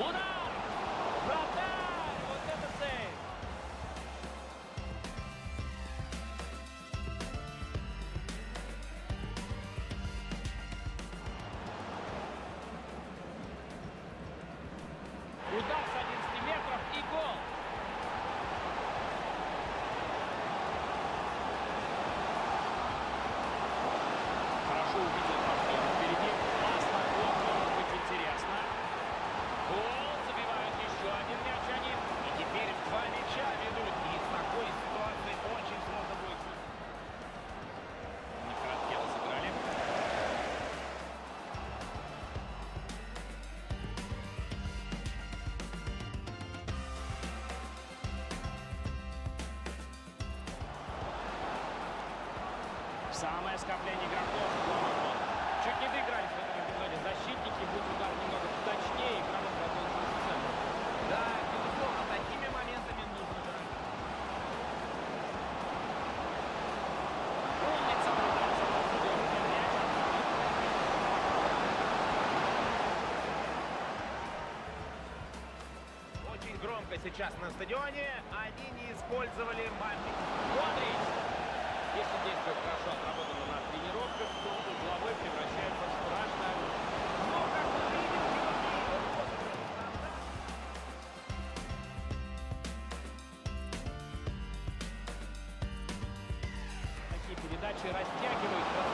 我的 Самое скопление игроков. Чуть не доигрались в этом эпизоде. Защитники, будь удар немного точнее, игрок продолжил. Да, безусловно, такими моментами нужно. Умница. Очень громко сейчас на стадионе. Они не использовали мальчик. Модрич. Если действие хорошо отработано на тренировках, то угловой превращается в страшное оружие. Но, как мы видим. Такие передачи растягивают